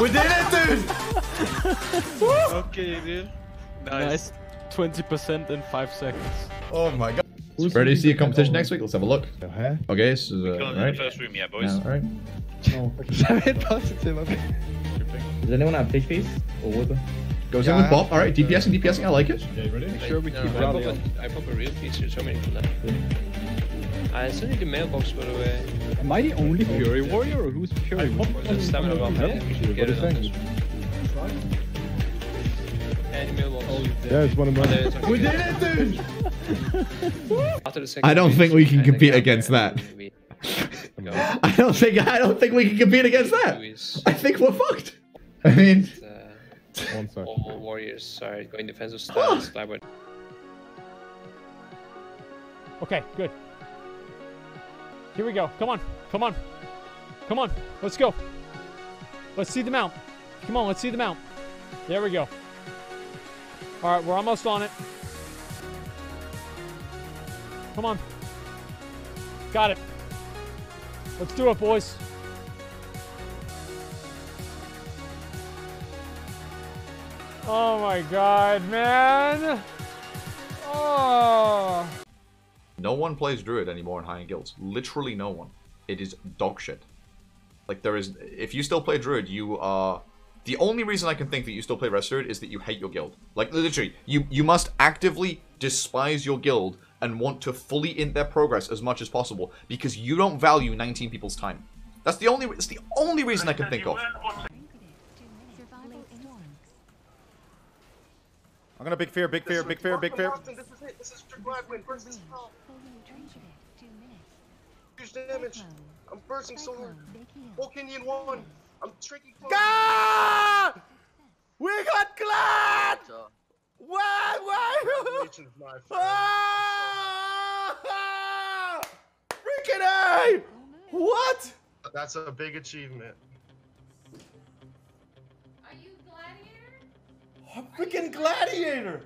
We did it, dude! Okay, dude. Nice. 20% in 5 seconds. Oh my god. Ready to see a competition next week? Let's have a look. Okay, this is uh, Going in right. the first room, yeah, boys. Yeah, right. Does anyone have fish face or water? Goes in with Bob. All right, DPSing, DPSing. I like it. Yeah, ready? Make sure, we keep I pop, rally a, on. I pop a real feature, so many for that. I still need the mailbox, by the way. Am I the only Fury Warrior or who's Fury Warrior? For the stamina bomb, yeah, we should get it on this one. And mailbox. Yeah, it's one of Oh, there it is, okay. We did it, dude! After the second I don't think we can compete against that. I don't think I don't think we can compete against that. I think we're fucked. I mean, uh, One sec. all warriors are going defensive stance, Okay, good. Here we go. Come on. Come on. Come on. Let's go. Let's see the mount. Come on, let's see the mount. There we go. All right, we're almost on it. Come on. Got it. Let's do it, boys. Oh my god, man. Oh. No one plays Druid anymore in high-end guilds. Literally no one. It is dog shit. Like there is, if you still play Druid, you are. The only reason I can think that you still play Red Druid is that you hate your guild. Like literally, you you must actively despise your guild and want to fully in their progress as much as possible because you don't value 19 people's time. That's the only. It's the only reason I can think of. I'm gonna big fear, big fear, big fear, big fear. This is it. This is Trick Gladwin. Burst this spell. Huge damage. I'm bursting so hard. Volcanian one. I'm tricky. God! We got glad! Why? Why? Congratulations, my friend. Ah! Freaking A! What? That's a big achievement. Are you a freaking gladiator!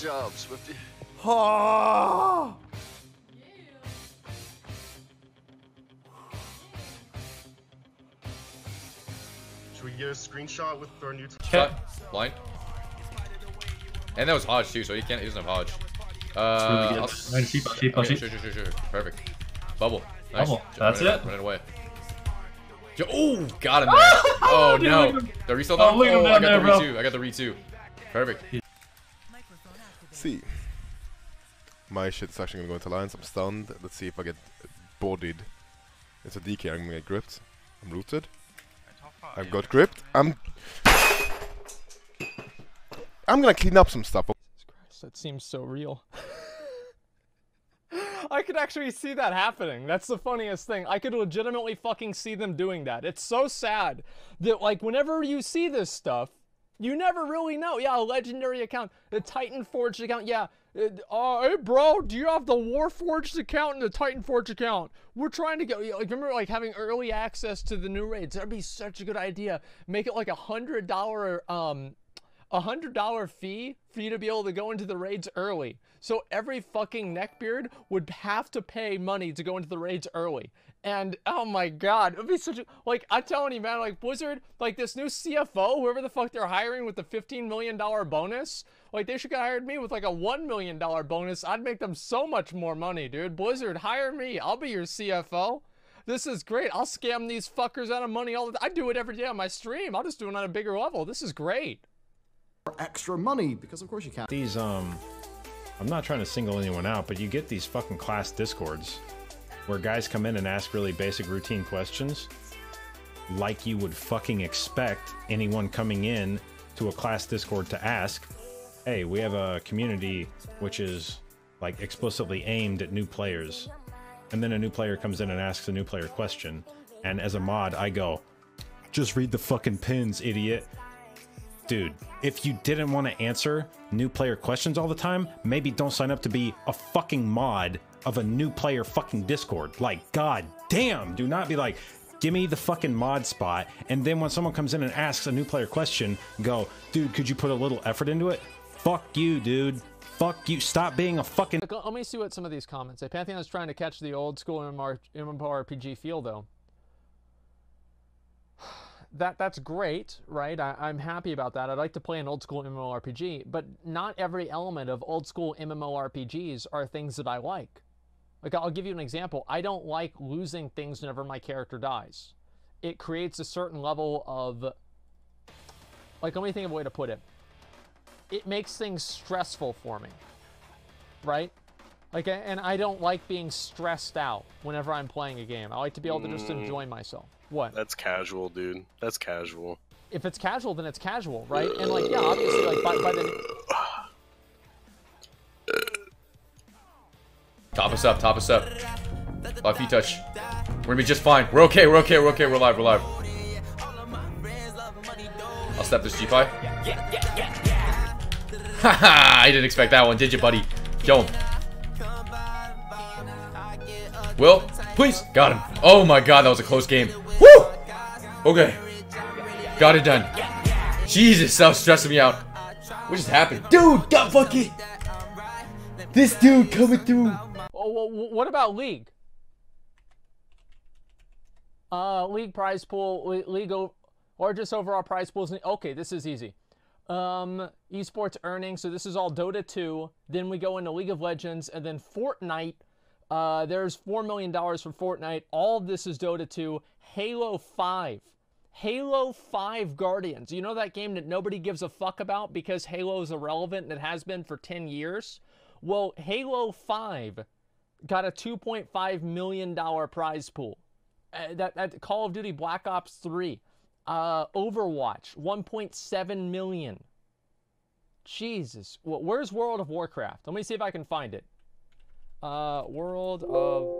Job, Swifty. Oh! Should we get a screenshot with our new? Shot. Blind. And that was Hodge too, so he can't. He doesn't have Hodge. Uh, I'll- Sheep, sheep, sheep, okay, sheep. sure, sure, sure, sure. Perfect. Bubble. Nice. Bubble. Just That's running, it? Running away. Oh, got him there. oh no. look at him. The resell Oh, look at him Oh, I got there, the bro. re two. I got the re two. Perfect. See. My shit's actually gonna go into lines. I'm stunned. Let's see if I get bodied. It's a DK. I'm gonna get gripped. I'm rooted. I've got gripped. I'm. I'm gonna clean up some stuff. That seems so real. I could actually see that happening. That's the funniest thing. I could legitimately fucking see them doing that. It's so sad that like whenever you see this stuff, you never really know. Yeah, a legendary account, the Titan Forged account. Yeah, uh, hey bro, do you have the War Forged account and the Titan Forged account? We're trying to get. Like, remember like having early access to the new raids? That'd be such a good idea. Make it like a hundred dollar um a hundred dollar fee for you to be able to go into the raids early. So every fucking neckbeard would have to pay money to go into the raids early. And oh my god, it would be such a like I'm telling you, man, like Blizzard, like this new CFO, whoever the fuck they're hiring with the $15 million bonus, like they should have hired me with like a $1 million bonus. I'd make them so much more money, dude. Blizzard, hire me. I'll be your CFO. This is great. I'll scam these fuckers out of money all the time. I do it every day on my stream. I'll just do it on a bigger level. This is great. Extra money because of course you can. These um I'm not trying to single anyone out, but you get these fucking class discords where guys come in and ask really basic routine questions like you would fucking expect anyone coming in to a class discord to ask, "Hey, we have a community which is like explicitly aimed at new players." And then a new player comes in and asks a new player question, and as a mod, I go, "Just read the fucking pins, idiot." Dude, if you didn't want to answer new player questions all the time, maybe don't sign up to be a fucking mod of a new player fucking Discord. Like, god damn, do not be like, give me the fucking mod spot. And then when someone comes in and asks a new player question, go, dude, could you put a little effort into it? Fuck you, dude. Fuck you. Stop being a fucking. Let me see what some of these comments say. Pantheon is trying to catch the old school MMORPG feel, though. That that's great, right? I, I'm happy about that. I'd like to play an old school MMORPG, but not every element of old school MMORPGs are things that I like. Like I'll give you an example. I don't like losing things whenever my character dies. It creates a certain level of like let me think of a way to put it. It makes things stressful for me. Right? Like and I don't like being stressed out whenever I'm playing a game. I like to be able to just Mm. enjoy myself. What? That's casual, dude. That's casual. If it's casual, then it's casual, right? And like yeah, obviously like by, by the Top us up, top us up. Left feet touch. We're gonna be just fine. We're okay, we're okay, we're okay, we're live, we're live. I'll step this G5. Haha, I didn't expect that one, did you, buddy? Kill him. Will, please. Got him. Oh my god, that was a close game. Woo! Okay. Got it done. Jesus, that was stressing me out. What just happened? Dude, got fucking... This dude coming through. Oh, what about league? Uh, league prize pool, le- league o- largest overall prize pools. in- Okay, this is easy. Um, esports earnings. So this is all Dota 2. Then we go into League of Legends, and then Fortnite. Uh, there's four million dollars for Fortnite. All of this is Dota 2. Halo 5. Halo 5 Guardians. You know that game that nobody gives a fuck about because Halo is irrelevant and it has been for 10 years? Well, Halo 5 got a 2.5 million dollar prize pool. Uh, that, that Call of Duty Black Ops 3, uh, Overwatch 1.7 million. Jesus, well, where's World of Warcraft? Let me see if I can find it. Uh, World of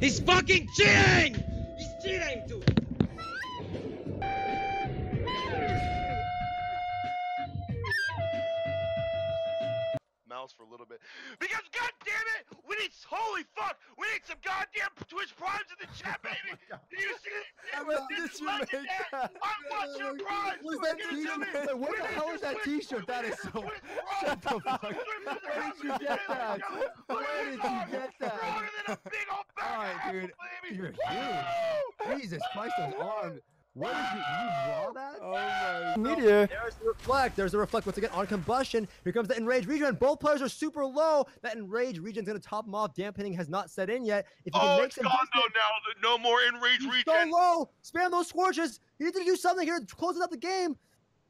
He's fucking cheating! He's cheating! Dude! mouse for a little bit. Because god damn it, we need holy fuck, we need some goddamn Twitch primes in the chat, oh baby. Do you see it? This is legendary. I'm watching primes. What's that Give it t-shirt? What the hell is that t-shirt? That is so. Twitch Shut the fuck. Twitch primes. Where did you get that? Where did you get that? Alright, dude. You're huge. Jesus Christ, those arms. What did you, you draw that? Oh my Meteor. There's the reflect. There's the reflect once again on combustion. Here comes the enraged regen. Both players are super low. That enraged regen's gonna top them off. Dampening has not set in yet. If you can Oh, make it's some gone though distance- now. No more enrage He's regen. so low. Spam those scorches. You need to do something here. to Closing out the game.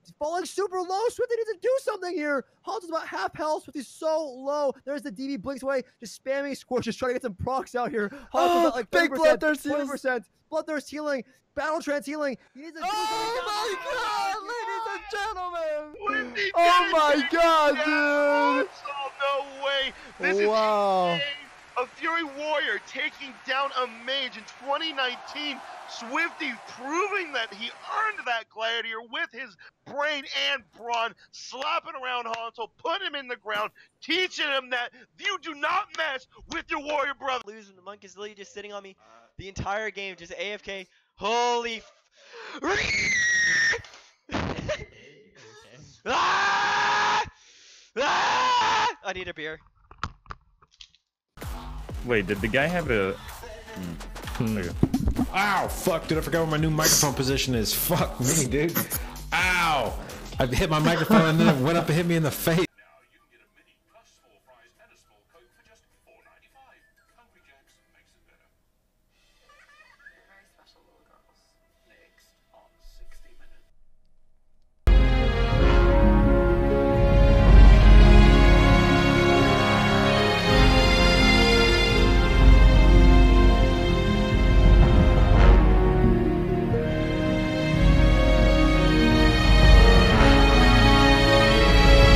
He's falling super low. Swifty needs to do something here. Halt is about half health. Swifty's so low. There's the DB blinks away. Just spamming scorches, trying to get some procs out here. Halt is Oh, at like big 30%, bloodthirst heals. 20%. Bloodthirst healing. Battle trance healing. He needs to do Oh my god, ladies and gentlemen! Oh my god, dude! Oh, no way. This Wow. is insane. A Fury Warrior taking down a mage in 2019. Swifty proving that he earned that gladiator with his brain and brawn, slapping around Hanzo, putting him in the ground, teaching him that you do not mess with your warrior brother. Losing the monk is literally just sitting on me the entire game, just AFK. Holy. F- ah! Ah! I need a beer. Wait, did the guy have a? Hmm. Ow! Fuck, dude! I forgot where my new microphone position is. Fuck me, dude. Ow! I hit my microphone and then it went up and hit me in the face.